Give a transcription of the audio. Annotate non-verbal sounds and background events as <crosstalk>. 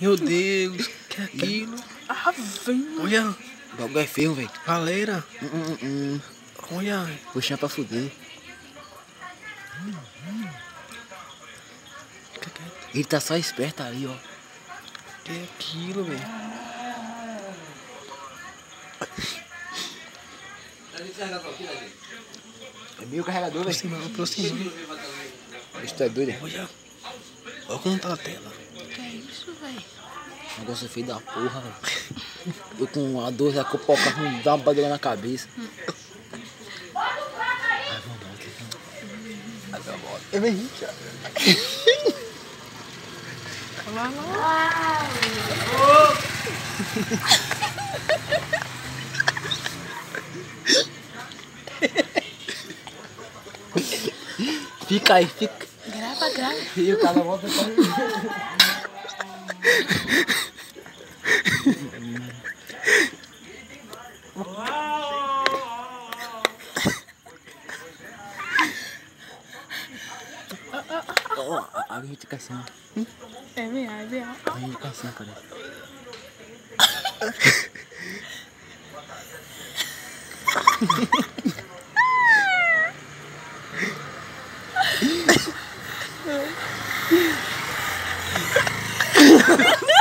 Meu Deus, que é aquilo? Ah, vem. Olha, O bagulho é feio, velho. galera. Hum, hum, hum. Olha, Puxar pra fuder. Ele tá só esperto ali, ó. que é aquilo, velho? É meio carregador, velho. Aproxima, aproxima. Isso é doido, é? Olha, olha como tá a tela. Velho? Negócio feio da porra, velho. Eu com a dor da copoca ruim, dá uma badula na cabeça. Ai, vamos volta. Ai, vamos volta. É bem cara. Lá, lá. Fica aí, fica. Grava, grava. E o cara volta pra Ó, a a gente fica assim, ó. É mesmo, é mesmo. A gente fica assim, parece. no. <laughs>